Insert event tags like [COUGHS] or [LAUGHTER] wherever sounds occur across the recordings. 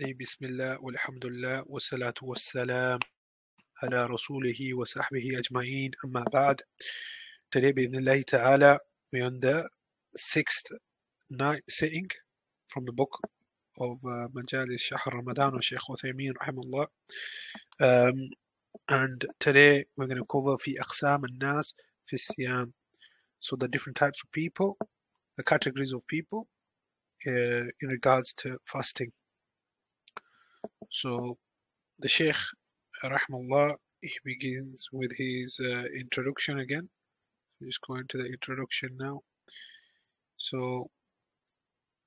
طيب بسم الله والحمد لله والصلاة والسلام على رسوله وصحبه أجمعين أما بعد Today بإذن الله تعالى we on the sixth night sitting from the book of uh, Majalis Shahr Ramadan of Sheikh Uthaymeen rahimahullah um, and today we're going to cover في أقسام الناس في الصيام so the different types of people the categories of people uh, in regards to fasting So the Sheikh, rahmallah, he begins with his uh, introduction again. Just going to the introduction now. So,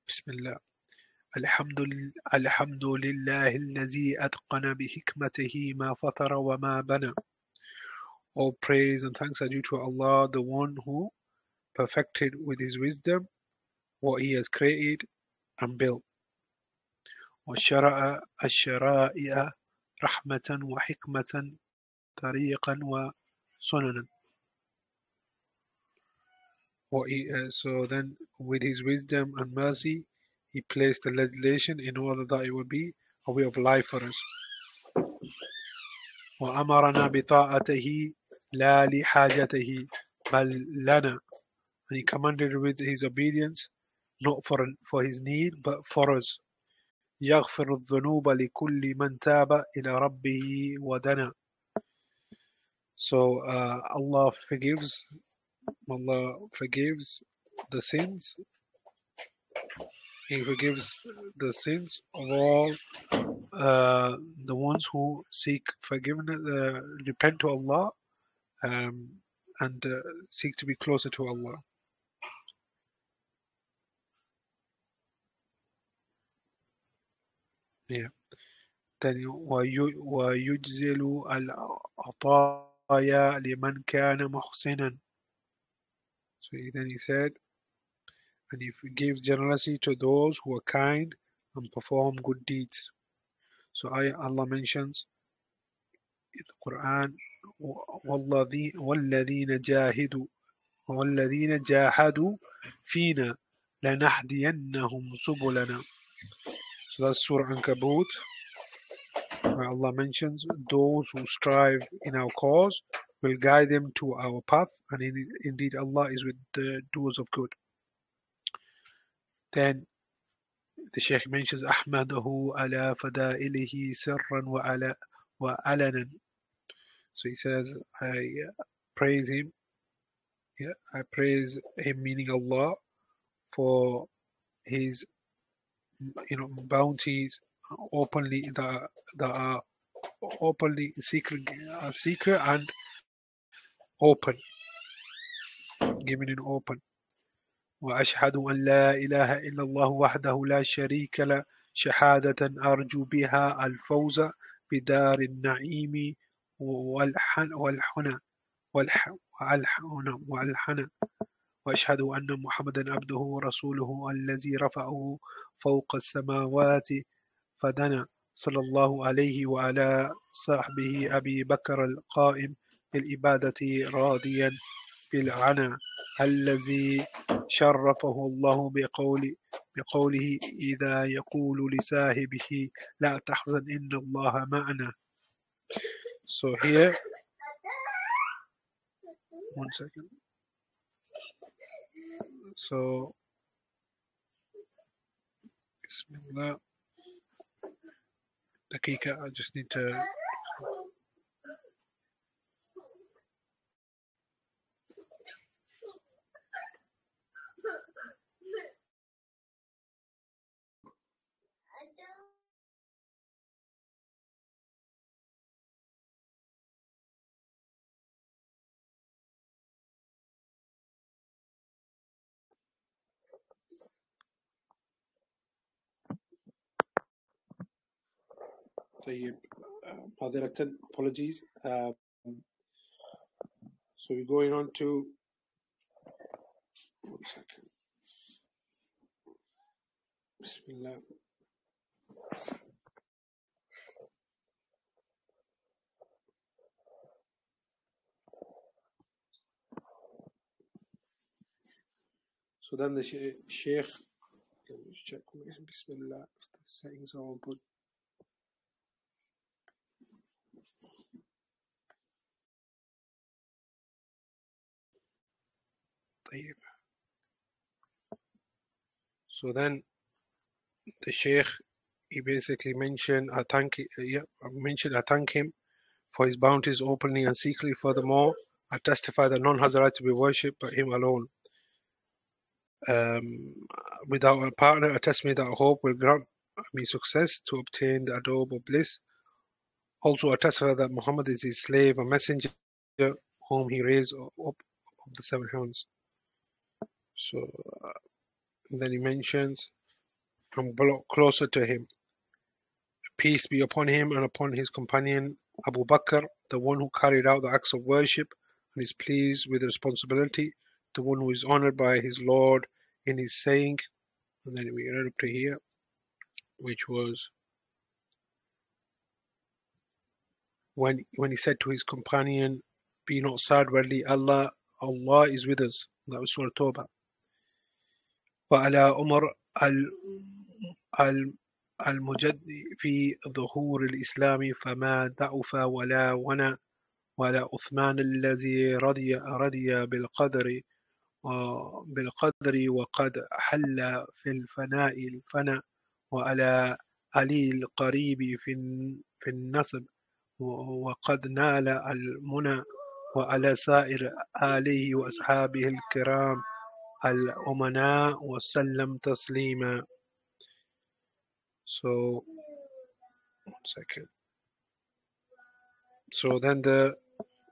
Bismillah. الحمد الحمد لله الذي أتقن بحكمته ما فطر وما بنى. All praise and thanks are due to Allah, the one who perfected with his wisdom what he has created and built. وشرع الشرائع رحمة وحكمة طريقا وسننا uh, so then with his wisdom and mercy he placed the legislation in order that it would be a way of life for us وأمرنا بطاعته لا لحاجته بل لنا and he commanded with his obedience not for, for his need but for us يغفر الذنوب لكل من تاب إلى ربه ودنا So uh, Allah forgives Allah forgives the sins He forgives the sins of all uh, the ones who seek forgiveness uh, repent to Allah um, and uh, seek to be closer to Allah Then ويجزل العطايا لمن كان محسنا. So then he said, and he gives generosity to those who are kind and perform good deeds. So Allah mentions in the Quran, والذين جاهدوا والذين جاهدوا فينا لنهدينهم سبلنا So that's Surah Ankabut, where Allah mentions those who strive in our cause will guide them to our path, and indeed Allah is with the doers of good. Then the Shaykh mentions Ahmadahu ala fadailihi sirran wa ala wa alanan. So he says, I uh, praise him. Yeah, I praise him, meaning Allah, for his you know bounties openly the the are openly secret uh, secret and open. Given in open. وأشهد أن لا إله إلا الله وحده لا شريك له شهادة أرجو بها الفوز بدار النعيم والحن والحنى والحنى والحنى. وأشهد أن محمدا عبده ورسوله الذي رفعه فوق السماوات فدنا صلى الله عليه وعلى صحبه أبي بكر القائم بالإبادة راضيا بالعنا الذي شرفه الله بقول بقوله إذا يقول لصاحبه لا تحزن إن الله معنا So here, one second. So, Bismillah. Dakika, I just need to. طيب معذرة apologies um, so we're going on to one second Bismillah So then the Sheikh, let me check, Bismillah, if the settings are all good. So then the Sheikh he basically mentioned I thank yeah, mentioned I thank him for his bounties openly and secretly. Furthermore, I testify that none has a right to be worshipped but him alone. Um, without a partner, I testimony that I hope will grant me success to obtain the adobe of bliss. Also, I testify that Muhammad is his slave and messenger, whom he raised up of the seven heavens. So uh, then he mentions, I'm closer to him. Peace be upon him and upon his companion Abu Bakr, the one who carried out the acts of worship and is pleased with responsibility, the one who is honored by his Lord in his saying. And then we read up to here, which was when when he said to his companion, Be not sad, verily Allah Allah is with us. That was Surah Tawbah. وعلى عمر المجد في ظهور الإسلام فما ضعف ولا ونى ولا عثمان الذي رضي رضي بالقدر بالقدر وقد حل في الفناء الفناء وعلى علي القريب في في النسب وقد نال المنى وعلى سائر آله وأصحابه الكرام. الأمناء وسلم تسليما So, one second. So then the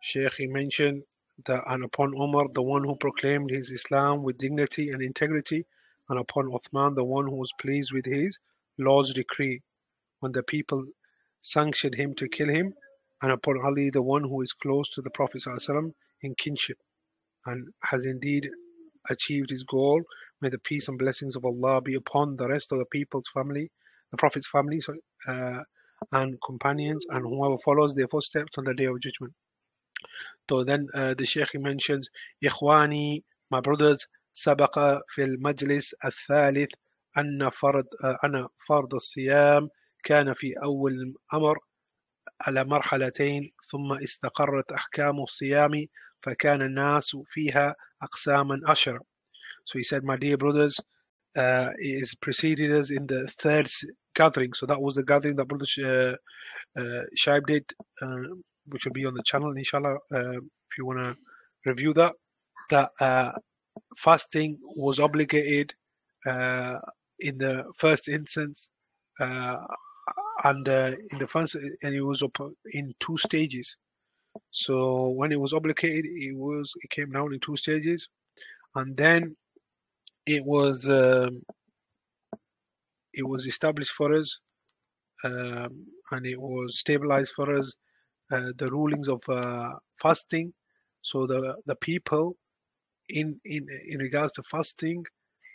Sheikh he mentioned that and upon Umar, the one who proclaimed his Islam with dignity and integrity, and upon Uthman, the one who was pleased with his Lord's decree, when the people sanctioned him to kill him, and upon Ali, the one who is close to the Prophet ﷺ in kinship, and has indeed achieved his goal. May the peace and blessings of Allah be upon the rest of the people's family, the Prophet's family, sorry, uh, and companions, and whoever follows their footsteps on the day of judgment. So then uh, the Sheikh mentions, إخواني, my brothers, سبق في المجلس الثالث أن فرض أن فرض الصيام كان في أول الأمر على مرحلتين ثم استقرت أحكام الصيام فَكَانَ النَّاسُ فِيهَا أَقْسَامًا أَشْرًا So he said, my dear brothers, uh, it is preceded us in the third gathering. So that was the gathering that Brother uh, uh, Shuayb did, uh, which will be on the channel, inshallah, uh, if you want to review that. That uh, fasting was obligated uh, in the first instance and in the first, and it was in two stages. So when it was obligated, it was it came down in two stages, and then it was um, it was established for us, um, and it was stabilized for us uh, the rulings of uh, fasting. So the the people in in in regards to fasting,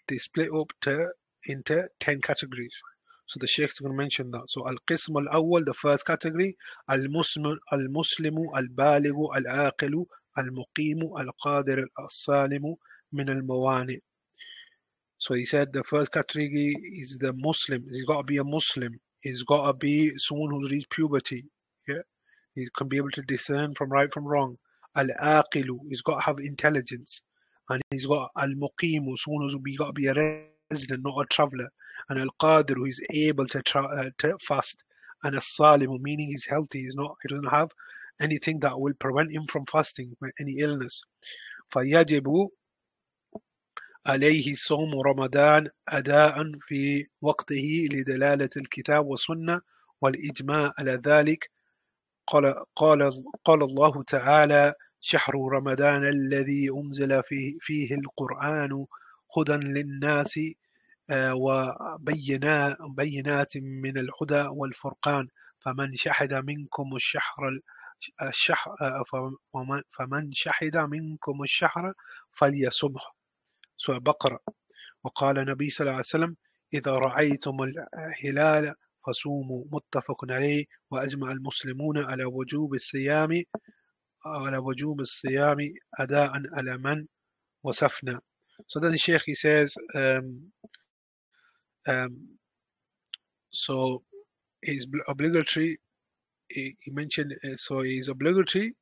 they split up to into ten categories. So the Sheikh's going to mention that. So Al-Qism al-Awwal, the first category, Al-Muslim, Al-Muslimu, Al-Baligu, Al-Aqilu, Al-Muqimu, Al-Qadir, Al-Salimu, Min al-Mawani. So he said the first category is the Muslim. He's got to be a Muslim. He's got to be someone who's reached puberty. Yeah, he can be able to discern from right from wrong. Al-Aqilu, he's got to have intelligence. And he's got Al-Muqimu, someone who's got to be a resident, not a traveler أنا القادر who is able to try, uh, to fast. أنا الصالم meaning he's healthy he's not he doesn't have anything that will prevent him from fasting any illness. فيجب عليه صوم رمضان أداء في وقته لدلالة الكتاب والسنة والإجماع على ذلك. قال قال قال الله تعالى شهر رمضان الذي أنزل فيه فيه القرآن هدى للناس وبينات من الهدى والفرقان فمن شهد منكم الشهر الشهر فمن شهد منكم الشهر فليصمه. سورة بقرة وقال النبي صلى الله عليه وسلم إذا رأيتم الهلال فصوموا. متفق عليه. وأجمع المسلمون على وجوب الصيام على وجوب الصيام أداء على من وصفنا. So then the Sheikh he says um, Um, so is obligatory. He, he mentioned uh, so is obligatory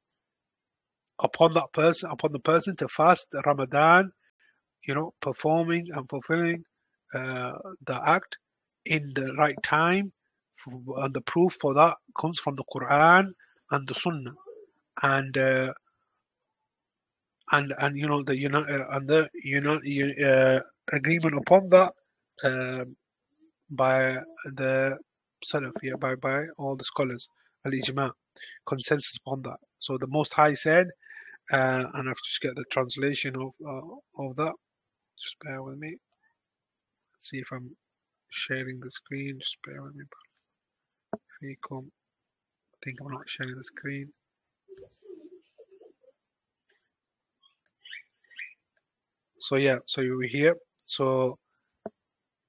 upon that person, upon the person to fast Ramadan you know, performing and fulfilling uh, the act in the right time. And the proof for that comes from the Quran and the Sunnah. And uh, and and you know the you know uh, and the you know uh, agreement upon that by the Salaf, yeah, by by all the scholars, al ijma, consensus upon that. So the Most High said, uh, and I have just get the translation of uh, of that. Just bear with me. See if I'm sharing the screen. Just bear with me. I think I'm not sharing the screen. So yeah, so you were here. So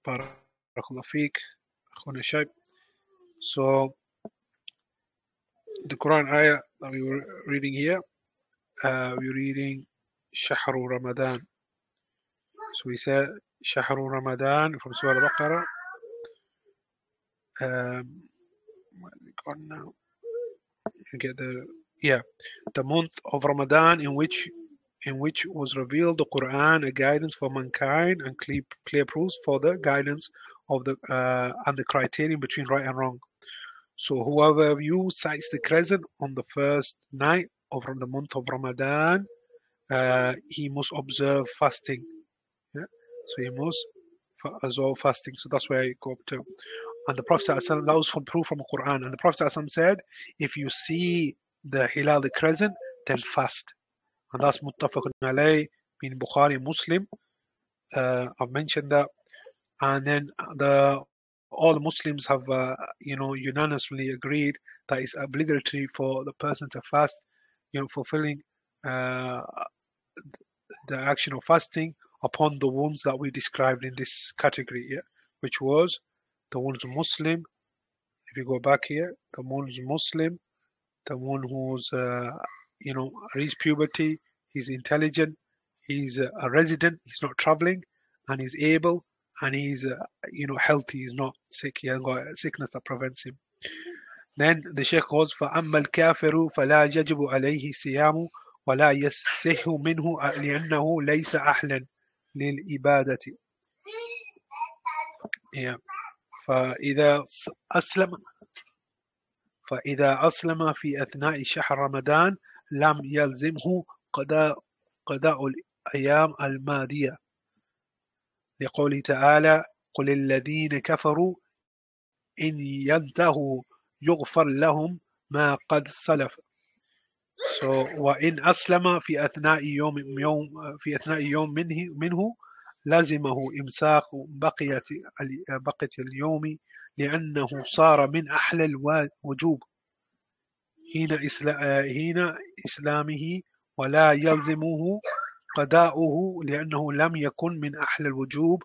Barakallah Fik, Shuayb. So the Quran ayah that we were reading here, uh, we're reading Shahru Ramadan. So we said Shahru Ramadan from Surah Al-Baqarah. Um, now? You get the yeah, the month of Ramadan in which in which was revealed the Quran, a guidance for mankind and clear, clear proofs for the guidance of the uh, and the criterion between right and wrong. So whoever of you sights the crescent on the first night of the month of Ramadan, uh, he must observe fasting. Yeah? So he must as observe fasting. So that's where I go up to. And the Prophet that was from proof from the Quran. And the Prophet said, if you see the hilal, the crescent, then fast and that's muttafaqun alayh in Bukhari Muslim. Uh, I've mentioned that, and then the all the Muslims have uh, you know unanimously agreed that it's obligatory for the person to fast, you know, fulfilling uh, the action of fasting upon the ones that we described in this category, yeah, which was the ones Muslim. If you go back here, the ones Muslim, the one who's uh, you know reached puberty, he's intelligent, he's a resident, he's not traveling, and he's able, and he's uh, you know healthy, he's not sick, he hasn't got a sickness that prevents him. Then the Sheikh goes فأما الكافر فلا يجب عليه صيام ولا يصح منه لأنه ليس أهلا للإبادة. Yeah. فإذا أسلم فإذا أسلم في أثناء شهر رمضان لم يلزمه قضاء الأيام الماضية. لقوله تعالى قل الذين كفروا إن ينتهوا يغفر لهم ما قد سلف. So, وإن أسلم في أثناء يوم, يوم في أثناء يوم منه منه لزمه إمساك بقية بقية اليوم لأنه صار من أحلى الوجوب. حين إسلامه ولا يلزمه قضاؤه لأنه لم يكن من أحلى الوجوب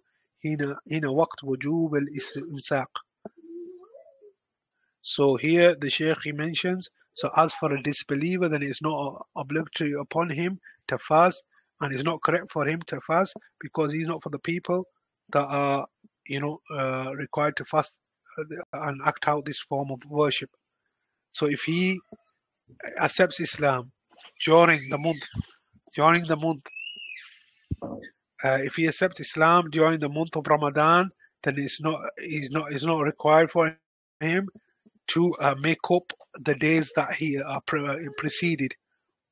هنا وقت وجوب الإمساك. So here the Sheikh he mentions, so as for a disbeliever, then it's not obligatory upon him to fast, and it's not correct for him to fast because he's not for the people that are, you know, uh, required to fast and act out this form of worship. So if he accepts Islam during the month, during the month, uh, if he accepts Islam during the month of Ramadan, then it's not he's not it's not required for him to uh, make up the days that he uh, pre- uh, preceded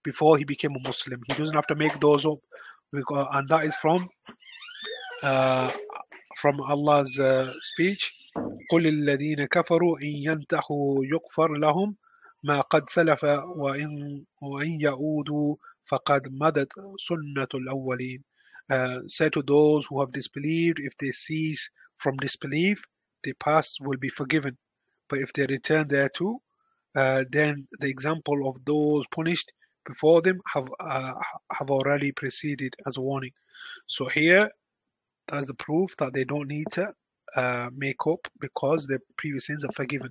before he became a Muslim. He doesn't have to make those up, because, and that is from uh, from Allah's uh, speech. قل الذين كفروا إن ينتهوا يغفر لهم ما قد سلف وإن, وإن يعودوا فقد مدت سنة الأولين uh, say to those who have disbelieved if they cease from disbelief the past will be forgiven but if they return thereto uh, then the example of those punished before them have uh, have already preceded as a warning so here that's the proof that they don't need to uh, make up because their previous sins are forgiven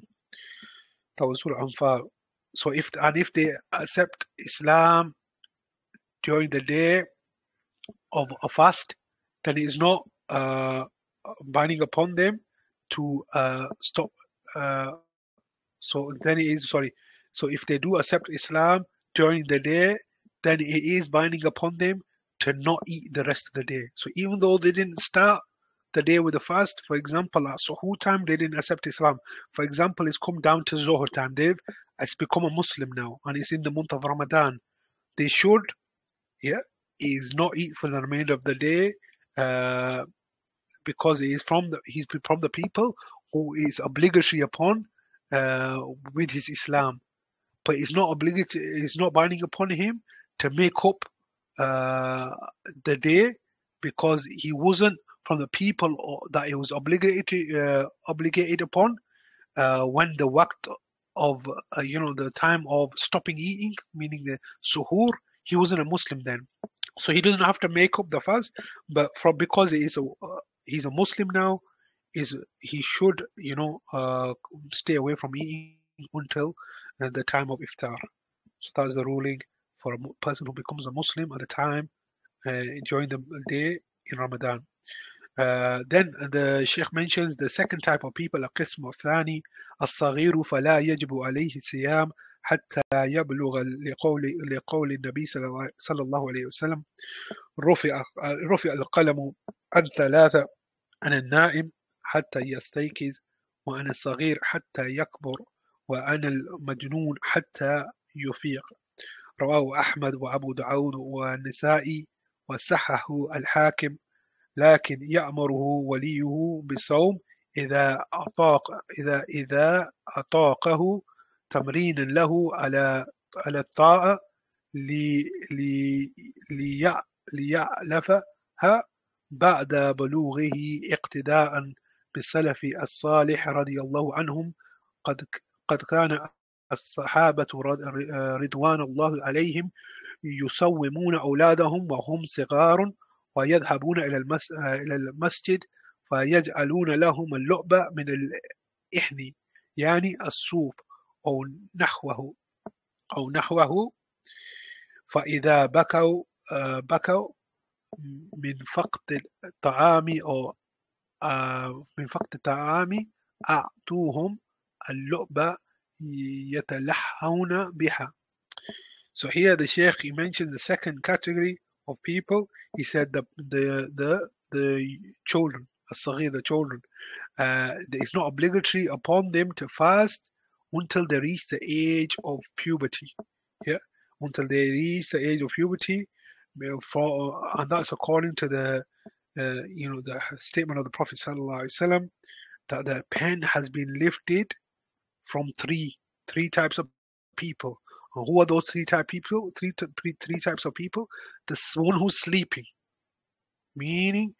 so if and if they accept Islam during the day of a fast, then it is not uh, binding upon them to uh, stop. Uh, so then it is sorry. So if they do accept Islam during the day, then it is binding upon them to not eat the rest of the day. So even though they didn't start the day with the fast, for example, at Suhoor time, they didn't accept Islam. For example, it's come down to Zuhr time. They've it's become a Muslim now, and it's in the month of Ramadan. They should, yeah, is not eat for the remainder of the day, uh, because he is from the he's from the people who is obligatory upon uh, with his Islam, but it's not obligatory. It's not binding upon him to make up uh, the day because he wasn't from the people that he was obligated uh, obligated upon uh, when the waqt of uh, you know the time of stopping eating, meaning the suhoor, he wasn't a Muslim then, so he doesn't have to make up the fast. But from because he is a uh, he's a Muslim now, is he should you know uh, stay away from eating until uh, the time of iftar. So that's the ruling for a person who becomes a Muslim at the time during the day in Ramadan. Uh, then the Sheikh mentions the second type of people القسم الثاني الصغير فلا يجب عليه الصيام حتى يبلغ لقول لقول النبي صلى الله عليه وسلم رفع رفع القلم عن ثلاثة عن النائم حتى يستيقظ وعن الصغير حتى يكبر وعن المجنون حتى يفيق. رواه أحمد وأبو داود والنسائي وصححه الحاكم. لكن يأمره وليه بالصوم إذا أطاق إذا إذا أطاقه تمرين له على على الطاعة لي لي لي ليألفها بعد بلوغه اقتداء بالسلف الصالح رضي الله عنهم. قد قد كان الصحابة رضوان الله عليهم يصومون أولادهم وهم صغار ويذهبون إلى إلى المسجد فيجعلون لهم اللعبة من الإحني يعني الصوف أو نحوه أو نحوه. فإذا بكوا بكوا من فقد الطعام أو من فقد الطعام أعطوهم اللعبة يتلحون بها. So here the Sheikh he mentioned the second category of people. He said the the the the children, the children. Uh, it's not obligatory upon them to fast until they reach the age of puberty. Yeah, until they reach the age of puberty. For and that's according to the uh, you know the statement of the Prophet sallallahu that the pen has been lifted from three three types of people who are those three type people? Three, three, three types of people. The one who's sleeping, meaning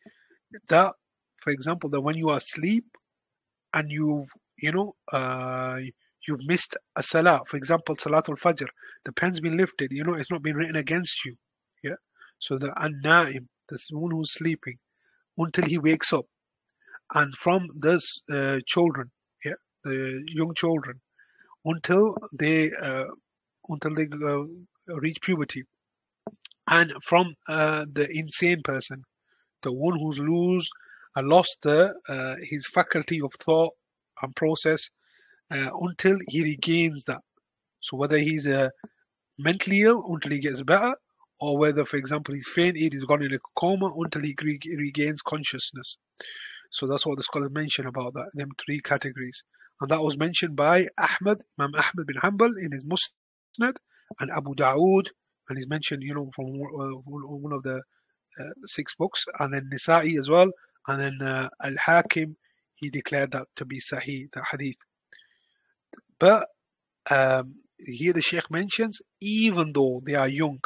that, for example, that when you are asleep and you've, you know, uh, you've missed a salah, for example, salatul fajr, the pen's been lifted. You know, it's not been written against you. Yeah. So the an-naim, the one who's sleeping, until he wakes up, and from this uh, children, yeah, the young children, until they uh, until they uh, reach puberty. And from uh, the insane person, the one who's lose uh, lost the, his faculty of thought and process until he regains that. So whether he's uh, mentally ill until he gets better, or whether, for example, he's fainted, he's gone in a coma until he re- regains consciousness. So that's what the scholars mention about that, them three categories. And that was mentioned by Ahmad, Imam Ahmad bin Hanbal in his Muslim Musnad and Abu Dawood, and he's mentioned, you know, from uh, one of the uh, six books, and then Nisa'i as well, and then uh, Al Hakim, he declared that to be Sahih, the hadith. But um, here the Sheikh mentions, even though they are young,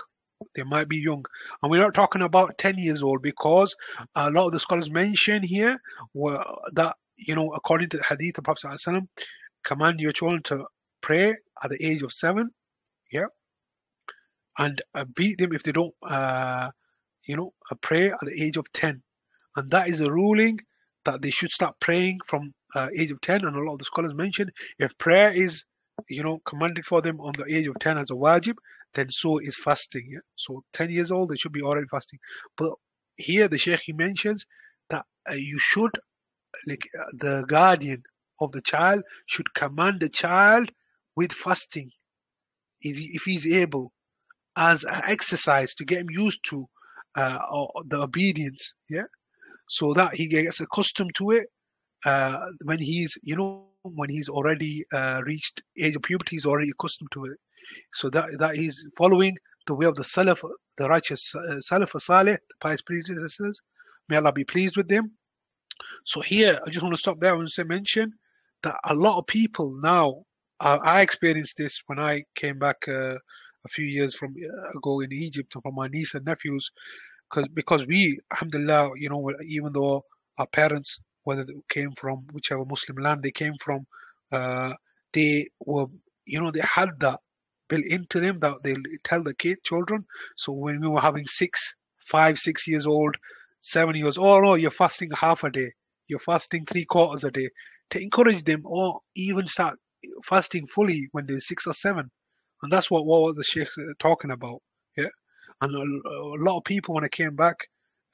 they might be young, and we're not talking about 10 years old because a lot of the scholars mention here were that, you know, according to the hadith of Prophet, command your children to pray at the age of seven yeah, and uh, beat them if they don't, uh, you know, uh, pray at the age of 10. And that is a ruling that they should start praying from uh, age of 10. And a lot of the scholars mention if prayer is, you know, commanded for them on the age of 10 as a wajib, then so is fasting. Yeah? So 10 years old, they should be already fasting. But here the Sheikh he mentions that uh, you should, like uh, the guardian of the child should command the child with fasting if he's able as an exercise to get him used to uh, the obedience. Yeah, so that he gets accustomed to it. Uh, when he's, you know, when he's already uh, reached age of puberty, he's already accustomed to it. So that that he's following the way of the Salaf, the righteous uh, Salaf Saleh, the pious predecessors. May Allah be pleased with them. So here, I just want to stop there and say mention that a lot of people now. Uh, I experienced this when I came back uh, a few years from uh, ago in Egypt from my niece and nephews, because because we, alhamdulillah, you know, even though our parents, whether they came from whichever Muslim land they came from, uh, they were, you know, they had that built into them that they tell the kid children. So when we were having six, five, six years old, seven years, oh no, you're fasting half a day, you're fasting three quarters a day, to encourage them or even start fasting fully when they're six or seven. And that's what, what the Sheikh is talking about. Yeah. And a, a lot of people, when I came back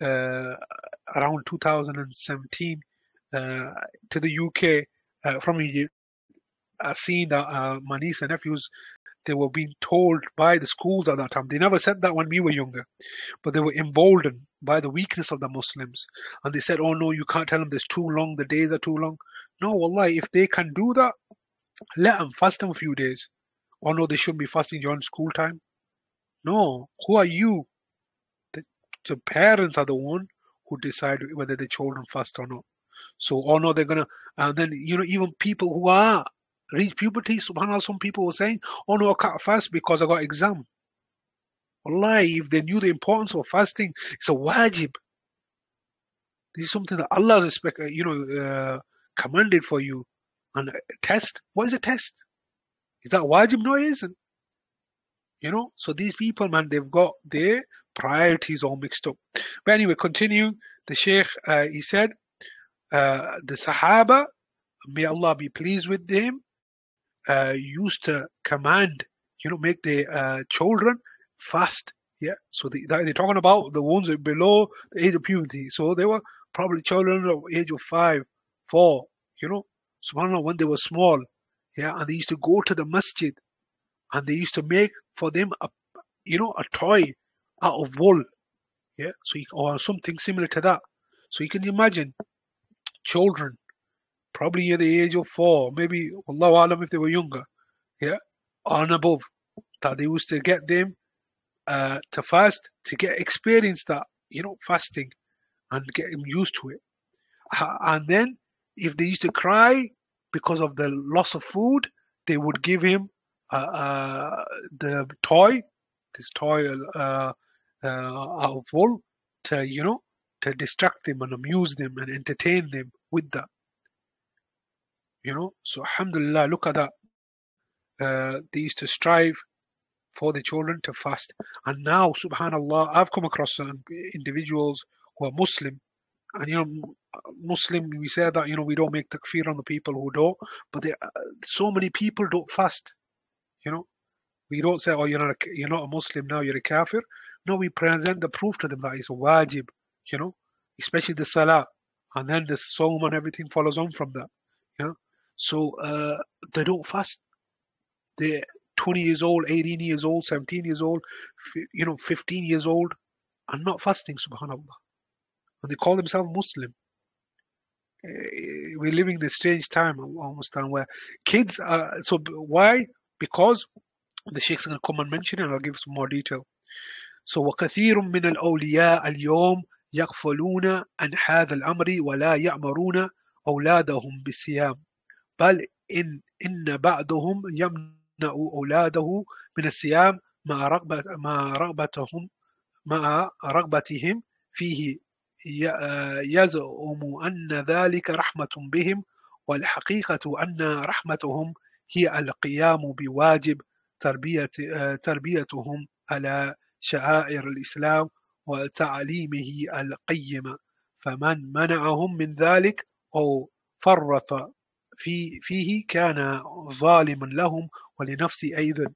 uh, around 2017 uh, to the UK uh, from Egypt, I seen that uh, my niece and nephews they were being told by the schools at that time. They never said that when we were younger, but they were emboldened by the weakness of the Muslims. And they said, oh no, you can't tell them this too long, the days are too long. No, Allah, if they can do that, let them fast them a few days. Or no, they shouldn't be fasting during school time. No, who are you? The, the parents are the one who decide whether the children fast or not. So, or no, they're gonna, and then you know, even people who are reach puberty, subhanAllah, some people were saying, oh no, I can't fast because I got exam. Allah, if they knew the importance of fasting, it's a wajib. This is something that Allah respect, you know, uh, commanded for you. And a test, what is a test? Is that wajib? No, it isn't. You know, so these people, man, they've got their priorities all mixed up. But anyway, continue. The Sheikh, uh, he said, uh, the Sahaba, may Allah be pleased with them, uh, used to command, you know, make the uh, children fast. Yeah, so they, they're talking about the ones below the age of puberty. So they were probably children of age of five, four, you know, subhanAllah, when they were small. Yeah, and they used to go to the masjid and they used to make for them a, you know, a toy out of wool. Yeah, so you, or something similar to that. So you can imagine children probably at the age of four, maybe Allah Alam if they were younger, yeah, and above, that they used to get them uh, to fast to get experience that, you know, fasting and get them used to it. And then if they used to cry because of the loss of food, they would give him uh, uh, the toy, this toy uh, uh, out of wool, to you know, to distract them and amuse them and entertain them with that. You know, so Alhamdulillah, look at that. Uh, they used to strive for the children to fast. And now, subhanAllah, I've come across some individuals who are Muslim. And, you know, Muslim, we say that, you know, we don't make takfir on the people who don't. But they, uh, so many people don't fast. You know, we don't say, oh, you're not, a, you're not a Muslim now, you're a kafir. No, we present the proof to them that it's a wajib, you know, especially the salah. And then the sawm and everything follows on from that, you know. So uh, they don't fast. They're 20 years old, 18 years old, 17 years old, you know, 15 years old, and not fasting, subhanAllah And they call themselves Muslim. Eh, we're living in a strange time, almost time, where kids are. So why? Because the Sheikh's going to come and mention it, and I'll give some more detail. So وكثير من الأولياء اليوم يغفلون عن هذا الأمر ولا يأمرون أولادهم بالصيام بل إن إن بعضهم يمنع أولاده من الصيام مع رغبة مع رغبتهم مع رغبتهم فيه يزعم أن ذلك رحمة بهم والحقيقة أن رحمتهم هي القيام بواجب تربية تربيتهم على شعائر الإسلام وتعليمه القيم. فمن منعهم من ذلك أو فرط في فيه كان ظالما لهم ولنفسه أيضا.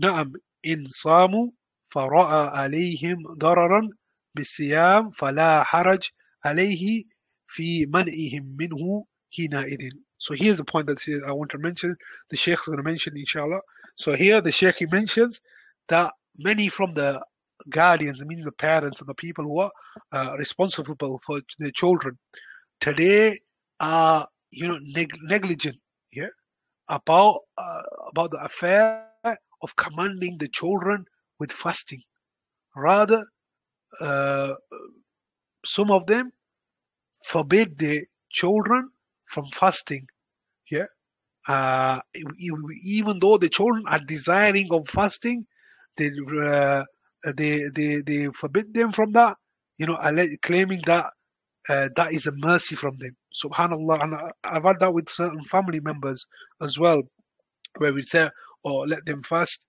نعم إن صاموا فرأى عليهم ضررا بالصيام فلا حرج عليه في منعهم منه حينئذ So here's the point that I want to mention. The Sheikh is going to mention, inshallah. So here the Sheikh he mentions that many from the guardians, meaning the parents and the people who are uh, responsible for their children, today are you know neg- negligent, yeah, about uh, about the affair of commanding the children with fasting. Rather, uh, some of them forbid the children from fasting. Yeah, uh, even though the children are desiring of fasting, they uh, they they they forbid them from that. You know, claiming that uh, that is a mercy from them. Subhanallah, and I've had that with certain family members as well, where we say, "Oh, let them fast,"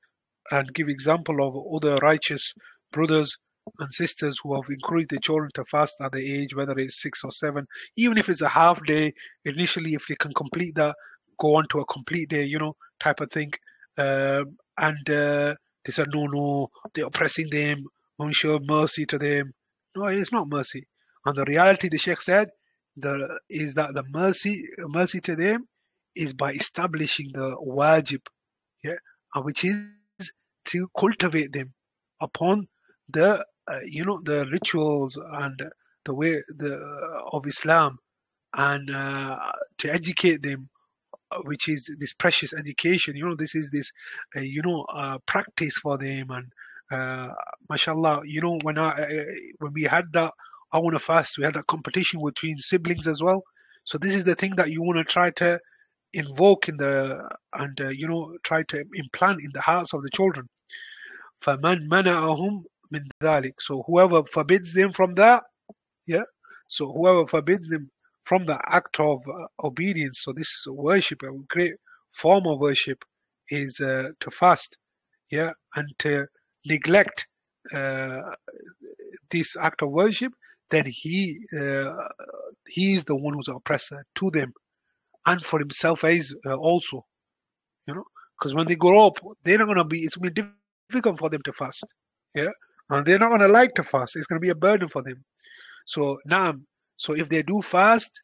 and give example of other righteous brothers and sisters who have encouraged their children to fast at the age, whether it's six or seven, even if it's a half day initially, if they can complete that, go on to a complete day, you know, type of thing. Um, and uh, they said, no, no, they're oppressing them, won't show mercy to them. No, it's not mercy. And the reality, the Sheikh said, the, is that the mercy mercy to them is by establishing the wajib, yeah, which is to cultivate them upon the uh, you know the rituals and the way the uh, of Islam and uh, to educate them uh, which is this precious education you know this is this uh, you know uh, practice for them and mashallah you know when i when we had that i want to fast we had that competition between siblings as well so this is the thing that you want to try to invoke in the and you know try to implant in the hearts of the children فَمَنْ مَنَعَهُمْ min dhalik. So whoever forbids them from that, yeah. So whoever forbids them from the act of uh, obedience, so this is worship, a great form of worship, is uh, to fast, yeah, and to neglect uh, this act of worship, then he uh, he is the one who's oppressor to them, and for himself is uh, also, you know, because when they grow up, they're not gonna be. It's gonna be difficult for them to fast, yeah and they're not going to like to fast. It's going to be a burden for them. So now, so if they do fast,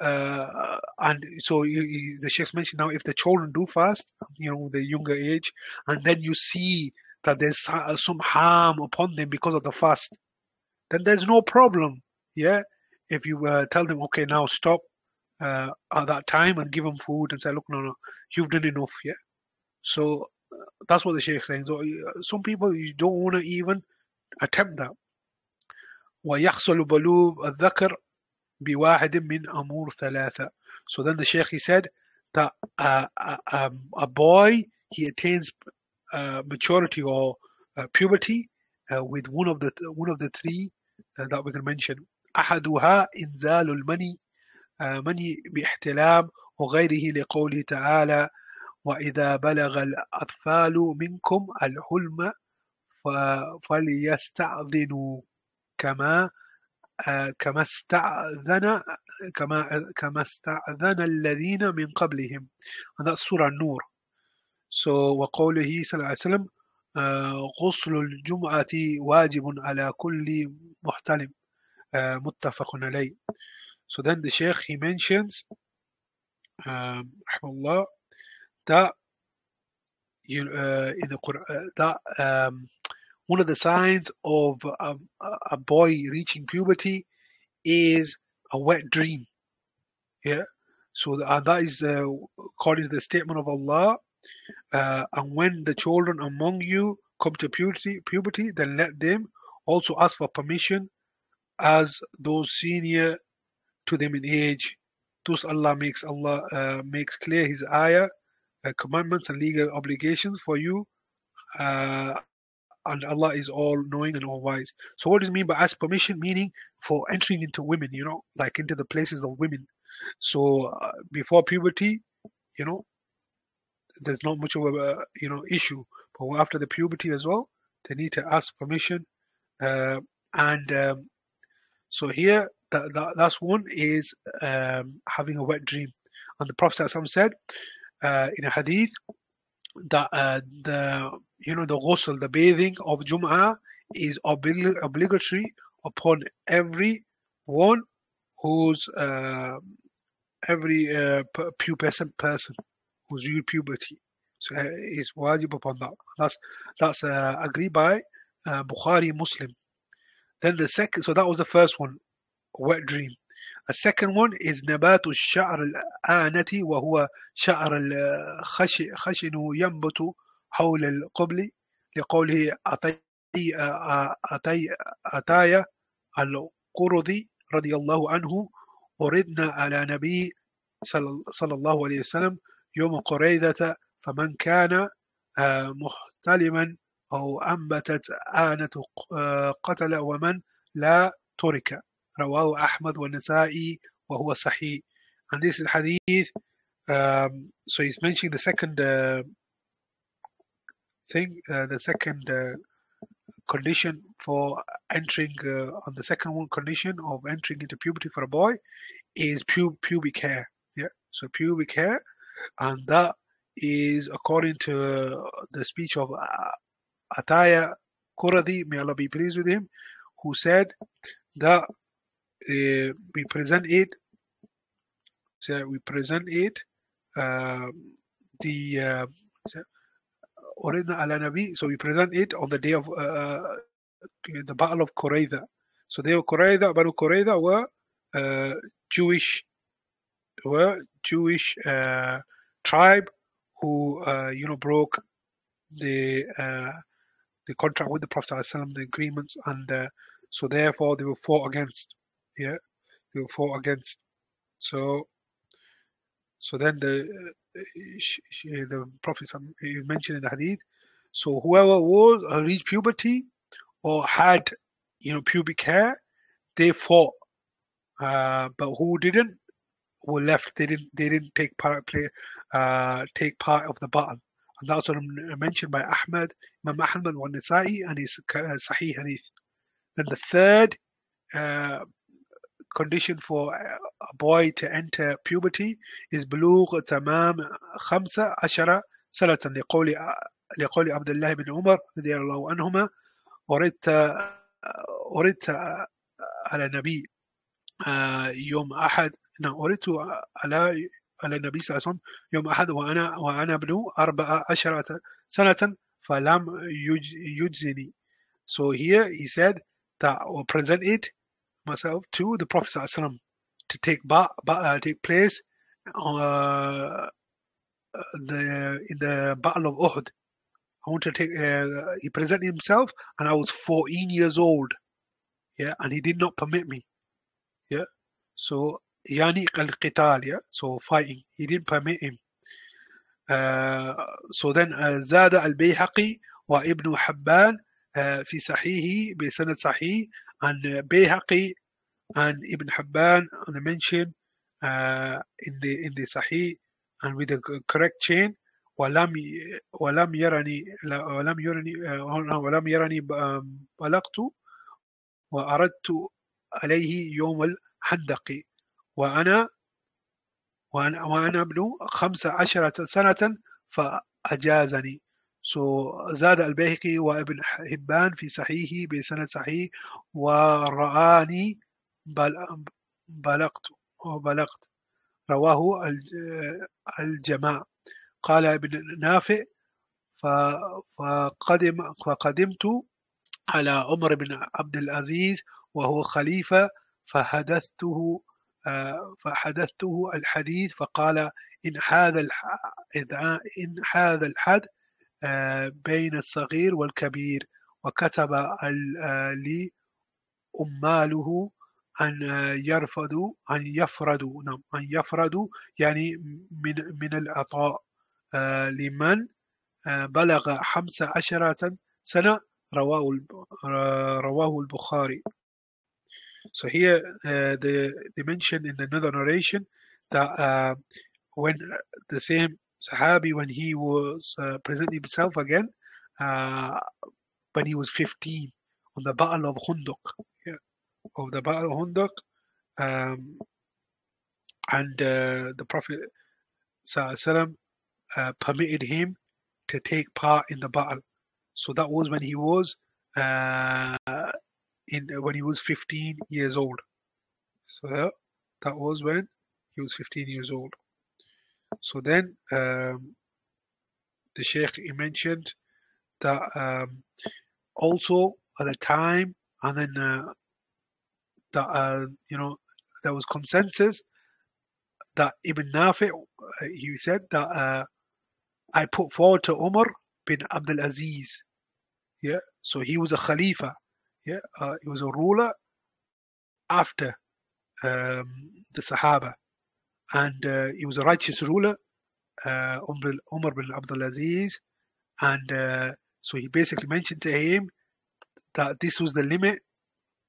uh, and so you, you, the Sheikh mentioned now, if the children do fast, you know, the younger age, and then you see that there's some harm upon them because of the fast, then there's no problem. Yeah, if you uh, tell them, okay, now stop uh, at that time and give them food and say, look, no, no, you've done enough. Yeah. So that's what the Sheikh is saying. So some people you don't want to even attempt that. ويحصل بلوغ الذكر بواحد من أمور ثلاثة. So then the Sheikh he said that uh, uh, a boy he attains uh, maturity or uh, puberty uh, with one of the one of the three uh, that we can mention. أحدها إنزال المني مني باحتلام وغيره لقوله تعالى وإذا بلغ الأطفال منكم الحلم فليستأذنوا كما كما استأذن كما كما استأذن الذين من قبلهم. هذا سورة النور. So وقوله صلى الله عليه وسلم غسل الجمعة واجب على كل محتلم. متفق عليه. So then the Sheikh he mentions الله that you uh, in the Quran uh, that um, one of the signs of a, a boy reaching puberty is a wet dream. Yeah. So and that is uh, according to the statement of Allah. Uh, and when the children among you come to puberty, puberty, then let them also ask for permission as those senior to them in age. Thus Allah makes Allah uh, makes clear His ayah commandments and legal obligations for you. Uh, and Allah is all knowing and all wise. So, what does it mean by ask permission? Meaning for entering into women, you know, like into the places of women. So, uh, before puberty, you know, there's not much of a you know issue. But after the puberty as well, they need to ask permission. Uh, and um, so here, that, that, that's one is um, having a wet dream. And the Prophet said, uh, in a hadith that uh, the you know the ghusl, the bathing of Jum'ah is oblig- obligatory upon every one who's uh, every uh, pubescent person who's reached puberty. So uh, it's wajib upon that. That's that's uh, agreed by uh, Bukhari Muslim. Then the second, so that was the first one, wet dream. Second one is نبات الشعر الآنة وهو شعر الخشن ينبت حول القبل لقوله أتي أتي أتايا القرظي رضي الله عنه وردنا على نبي صلى الله عليه وسلم يوم قريدة فمن كان آه، محتلما أو أنبتت آنة آه، قتل ومن لا ترك. رواه أحمد والنسائي وهو صحيح and this is hadith um, so he's mentioning the second uh, thing uh, the second uh, condition for entering uh, on the second one condition of entering into puberty for a boy is pu- pubic hair yeah so pubic hair and that is according to the speech of uh, Ataya Kuradi, may Allah be pleased with him, who said that uh, we present it, so we present it, uh, the uh, so we present it on the day of uh, the Battle of Qurayza. So they were Qurayza, Banu Qurayza were uh, Jewish, were Jewish uh, tribe who uh, you know broke the uh, the contract with the Prophet the agreements, and uh, so therefore they were fought against. Yeah, they fought against. So, so then the uh, the Prophet he mentioned in the Hadith. So whoever was uh, reached puberty or had you know pubic hair, they fought. Uh, but who didn't were left. They didn't they didn't take part play uh, take part of the battle. And that's what I mentioned by Ahmad, Imam Ahmad wa Nasa'i and his uh, Sahih Hadith. Then the third uh, condition for a boy to enter puberty is بلوغ تمام خمسة عشر سنة لقول لقول عبد الله بن عمر رضي الله عنهما وردت وردت على النبي يوم أحد نعم وردت على على النبي صلى الله عليه وسلم يوم أحد وأنا وأنا ابن أربع عشرة سنة فلم يجزني so here he said that I will present it myself to the Prophet ﷺ to take ba, ba uh, take place uh, the in the Battle of Uhud. I wanted to take. Uh, he presented himself, and I was 14 years old. Yeah, and he did not permit me. Yeah, so yani al qital. Yeah, so fighting. He didn't permit him. Uh, so then uh, Zada al-Bayhaqi wa Ibn Hibban uh, fi في bi بسند Sahih. عن بيهقي and Ibn Habban on the mention uh, in the in the Sahih and with the correct chain. ولم ولم يرني ولم يرني ولم يرني بلغت وأردت عليه يوم الحندق. وأنا وأنا, وأنا ابن خمس عشرة سنة فأجازني. So زاد البيهقي وابن حبان في صحيحه بسند صحيح ورآني بل بلغت وبلغت رواه الجماع. قال ابن نافع فقدم فقدمت على عمر بن عبد العزيز وهو خليفة فحدثته فحدثته الحديث فقال إن هذا إن هذا الحد بين الصغير والكبير وكتب لي أماله أن يرفضوا أن يفردوا نعم أن يفردوا يعني من من العطاء. لمن بلغ خمس عشرة سنة رواه رواه البخاري. So here uh, they, they mention in another narration that uh, when the same Sahabi when he was uh, presenting himself again uh, when he was 15 on the Battle of Khandaq, yeah, of the Battle of Khandaq, um, and uh, the Prophet Sallallahu uh, permitted him to take part in the battle. So that was when he was uh, in when he was 15 years old. So that was when he was 15 years old. So then um, the Sheikh he mentioned that um, also at the time, and then uh, that uh, you know there was consensus that Ibn Nafi, uh, he said that uh, I put forward to Umar bin Abdul Aziz. Yeah, so he was a Khalifa. Yeah, uh, he was a ruler after um, the Sahaba, and uh, he was a righteous ruler, uh, Umar bin Abdul Aziz, and uh, so he basically mentioned to him that this was the limit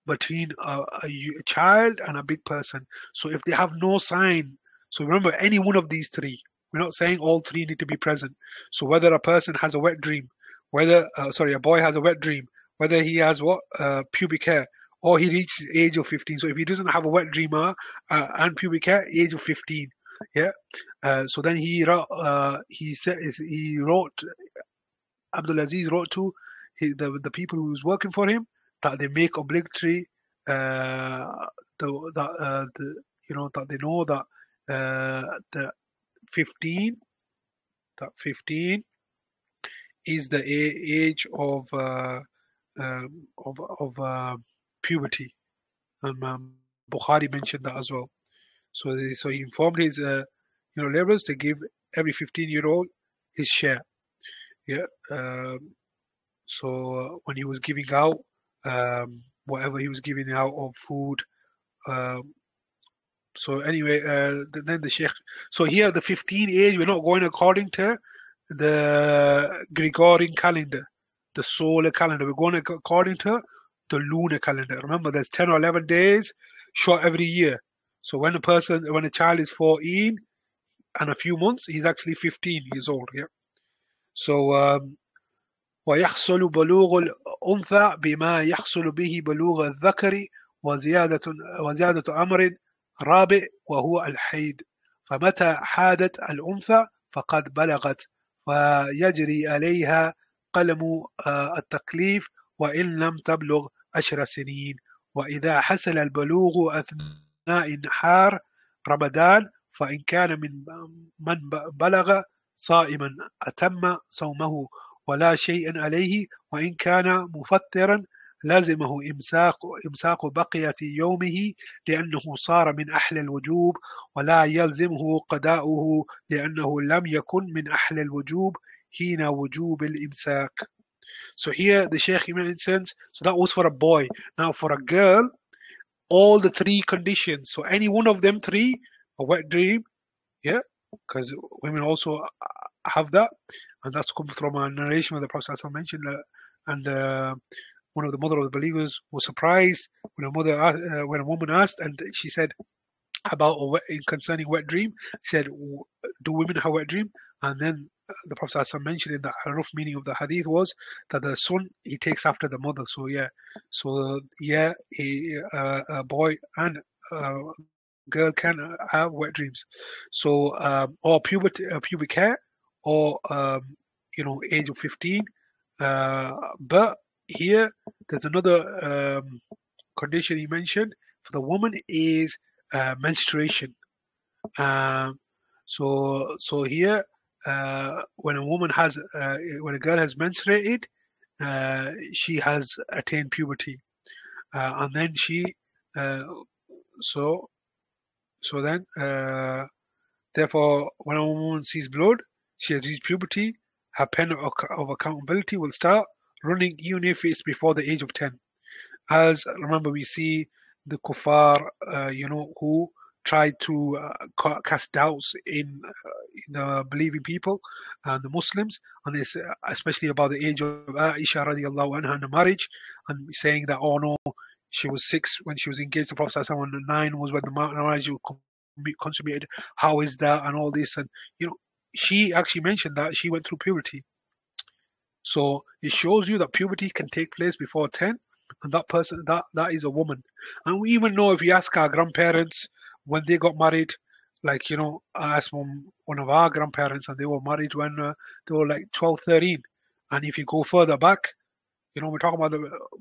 between a, a, a, child and a big person. So if they have no sign, so remember any one of these three, we're not saying all three need to be present. So whether a person has a wet dream, whether uh, sorry a boy has a wet dream, whether he has what uh, pubic hair, or he reaches age of 15. So if he doesn't have a wet dreamer uh, and pubic hair, age of 15, yeah. Uh, so then he uh, he said he wrote Abdul Aziz wrote to he, the the people who was working for him that they make obligatory uh, the, that uh, the you know that they know that uh, the 15 that 15 is the age of uh, um, of of uh, puberty and um, Bukhari mentioned that as well so they, so he informed his uh, you know laborers to give every 15 year old his share yeah um, so uh, when he was giving out um, whatever he was giving out of food um, so anyway, uh, then the Sheikh. So here, the 15 age, we're not going according to the Gregorian calendar, the solar calendar. We're going according to the lunar calendar. Remember, there's 10 or 11 days short every year. So when a person, when a child is 14 and a few months, he's actually 15 years old. Yeah. So um, ويحصل بلوغ الأنثى بما يحصل به بلوغ الذكر وزيادة وزيادة أمر رابع وهو الحيد فمتى حادت الأنثى فقد بلغت فيجري عليها قلم آه، التكليف وإن لم تبلغ عشر سنين وإذا حصل البلوغ أثناء نحار رمضان فإن كان من من بلغ صائما أتم صومه ولا شيء عليه وإن كان مفطرا لازمه إمساك إمساك بقية يومه لأنه صار من أهل الوجوب ولا يلزمه قضاؤه لأنه لم يكن من أهل الوجوب حين وجوب الإمساك. So here the Sheikh mentions, so that was for a boy. Now for a girl, all the three conditions. So any one of them three, a wet dream, yeah, because women also have that, and that's come from a narration where the Prophet mentioned that, and uh, one of the mother of the believers was surprised when a mother uh, when a woman asked and she said about a wet, concerning wet dream said do women have wet dream and then the prophet mentioned in the rough meaning of the hadith was that the son he takes after the mother. So yeah. So yeah a, a, a boy and a girl can have wet dreams. So um, or puberty uh, pubic hair or um, you know age of 15 uh, but here there's another um, condition he mentioned. For the woman is uh, menstruation. Um, so so here uh, when a woman has uh, when a girl has menstruated, uh, she has attained puberty, uh, and then she uh, so so then therefore when a woman sees blood, she has reached puberty. Her pen of, accountability will start running even if it's before the age of 10. As remember, we see the kuffar, uh, you know, who tried to uh, cast doubts in, uh, the believing people and the Muslims, and this, especially about the age of Aisha radiallahu anha and the marriage, and saying that, oh no, she was six when she was engaged to Prophet and nine was when the marriage was consummated. How is that? And all this, and you know, she actually mentioned that she went through puberty so it shows you that puberty can take place before 10, and that person, that, that is a woman. And we even know if you ask our grandparents when they got married, like, you know, I asked one, one of our grandparents, and they were married when uh, they were like 12, 13. And if you go further back, you know, we're talking about the